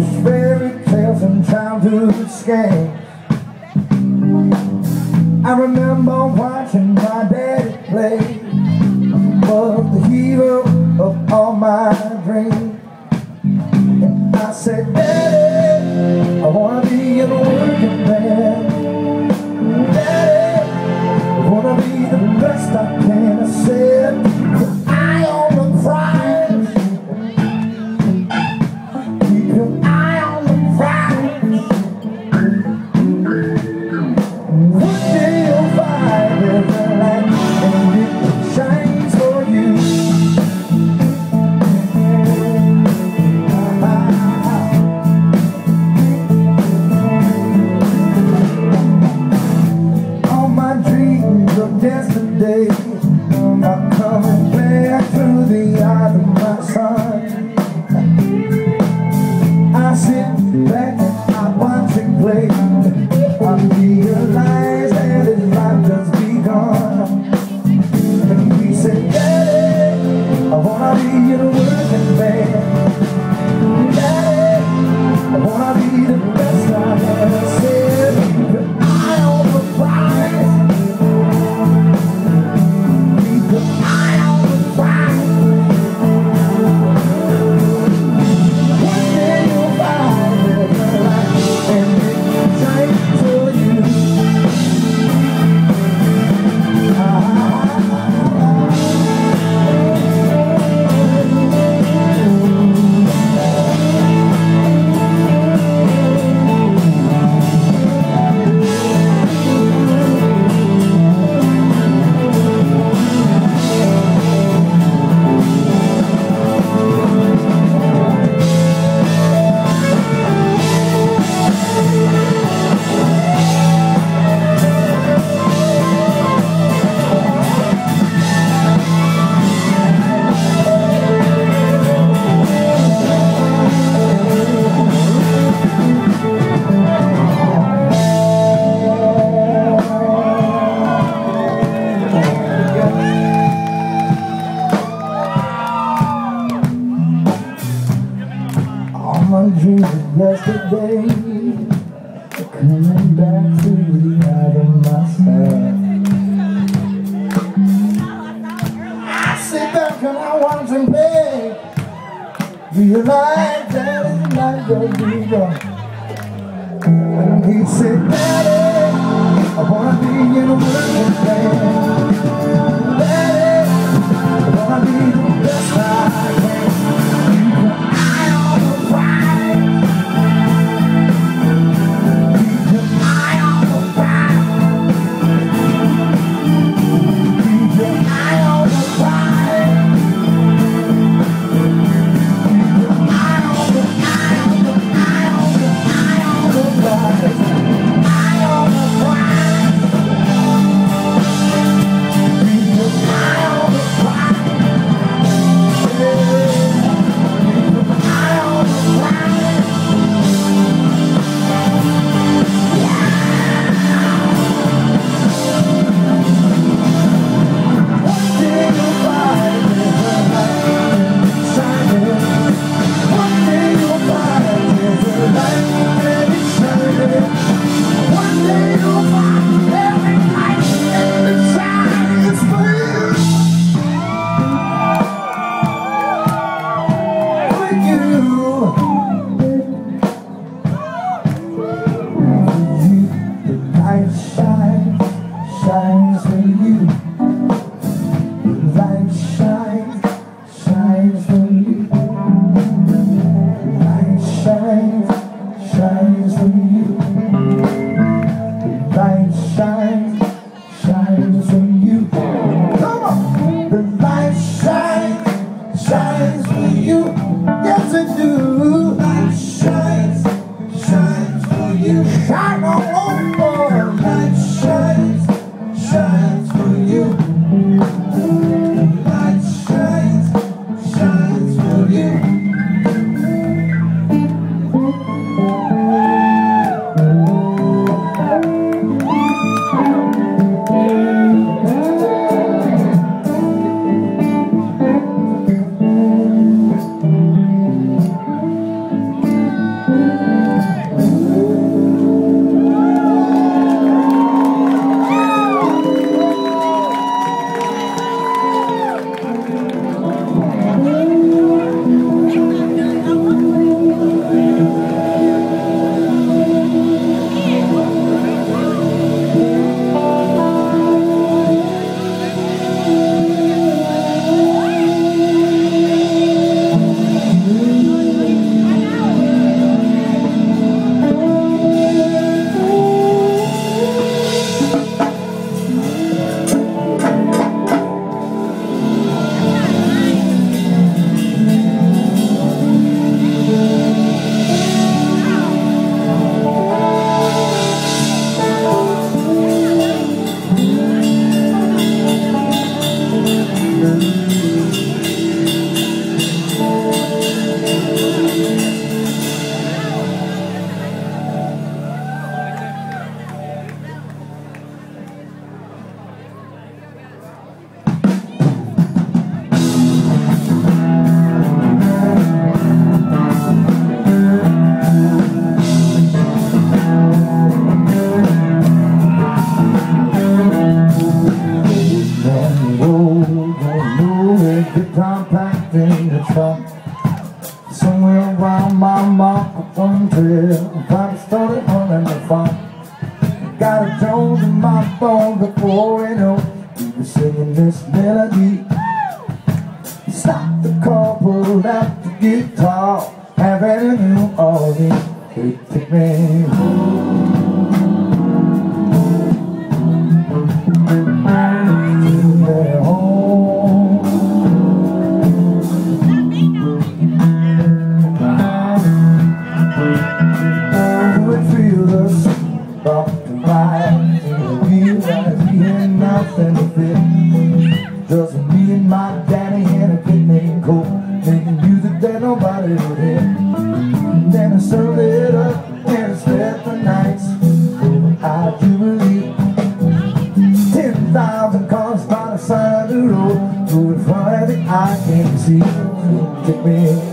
There's fairy tales and childhood scams I remember watching my daddy play. But the hero of all my dreams. And I said, Daddy, I wanna be a working man. Daddy, I wanna be the best I can. I said, nothing And he said, Daddy, I wanna be in a working band. Daddy, I wanna be songs from you. road Don't the compact in the truck Somewhere around my microphone trail I started running the farm Got a Jones in my phone before you know We were singing this melody Stop the car, pulled out the guitar Have a in New Orleans Take me home me.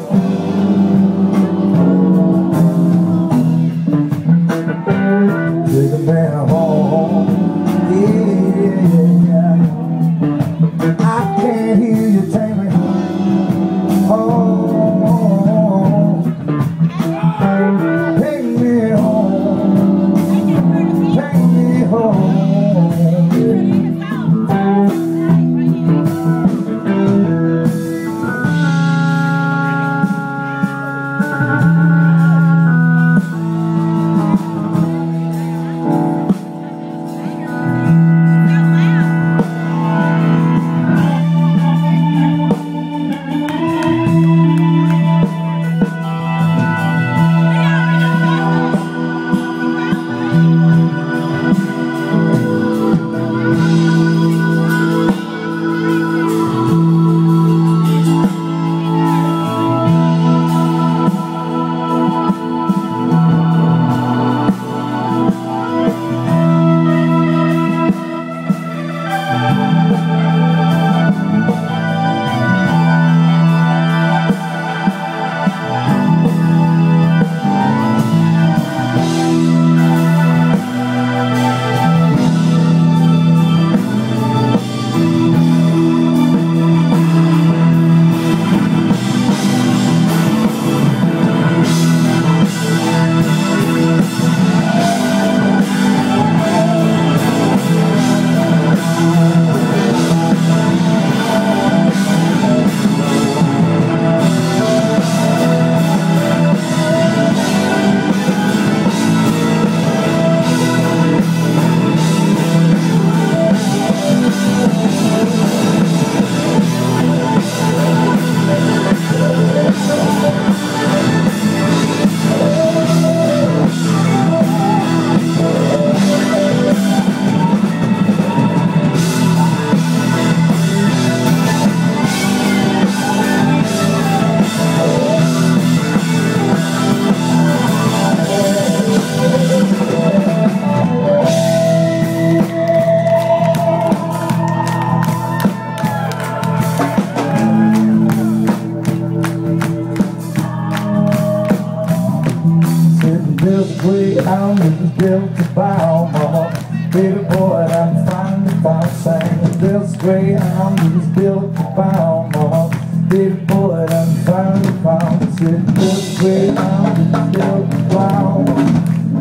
Built to bow, mama. Baby boy, I'm finally found saying There's a greyhound that was built to bow, mama. Baby boy, I'm finally found Said there's a greyhound that was built to bow,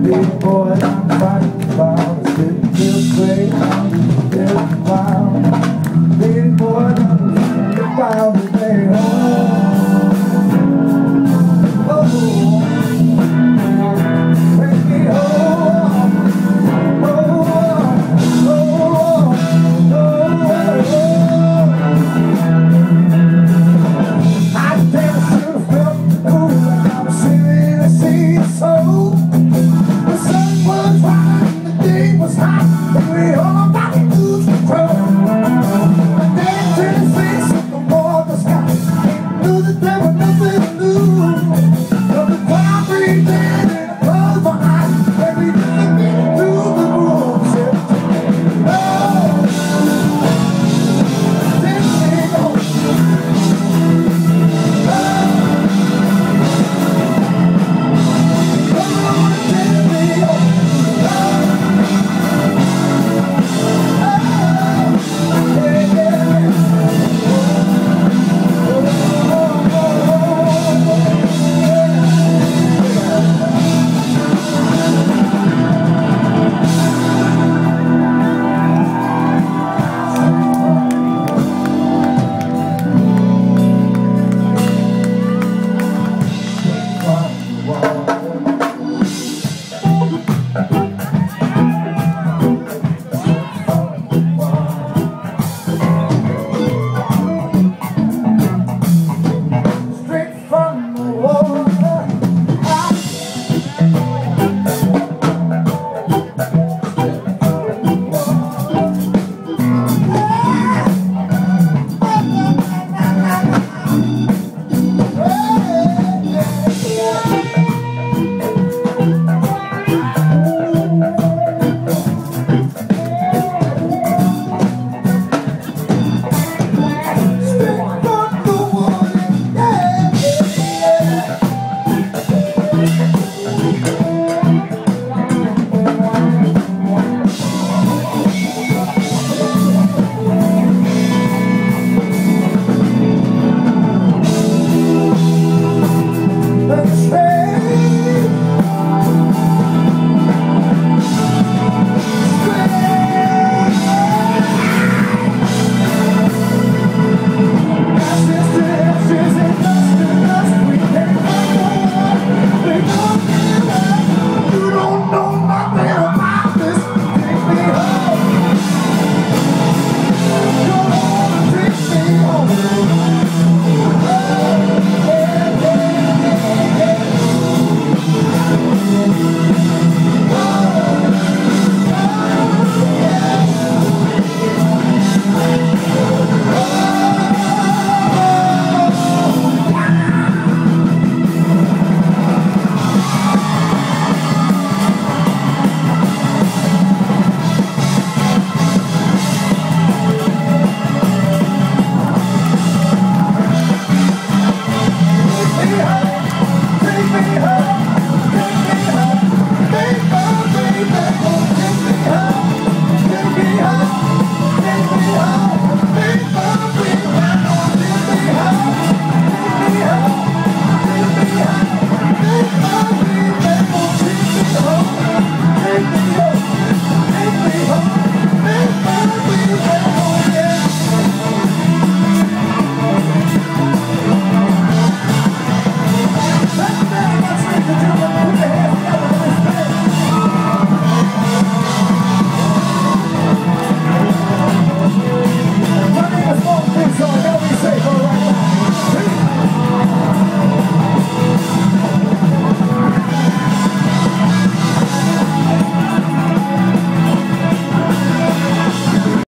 Baby boy, I'm finally